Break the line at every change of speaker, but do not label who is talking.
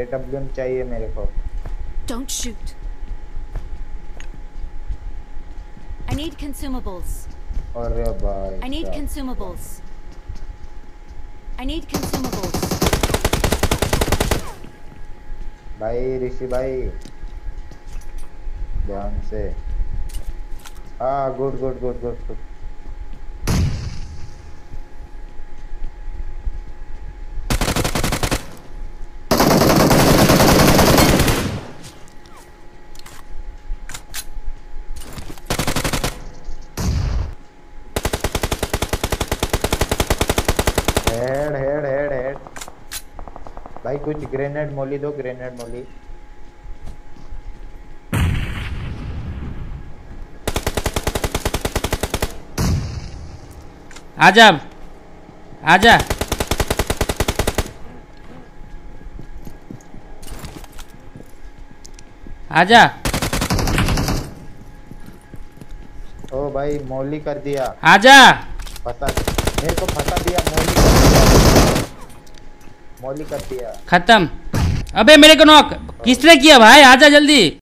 AWM चाहिए मेरे को।
Don't shoot I need consumables
अरे भाई
I
need
consumables I need consumables
भाई ऋषि भाई। ध्यान से। हाँ good good good good good head head head head भाई कुछ ग्रेनेड मोली दो ग्रेनेड मोली।
आजा। आजा। आजा।
ओ भाई मोली कर दिया।
आजा।
फंसा मेरे को फंसा दिया, मौली कर दिया। मौली कर दिया।
खत्म। अबे मेरे को नॉक। किसने किया भाई? आजा जल्दी।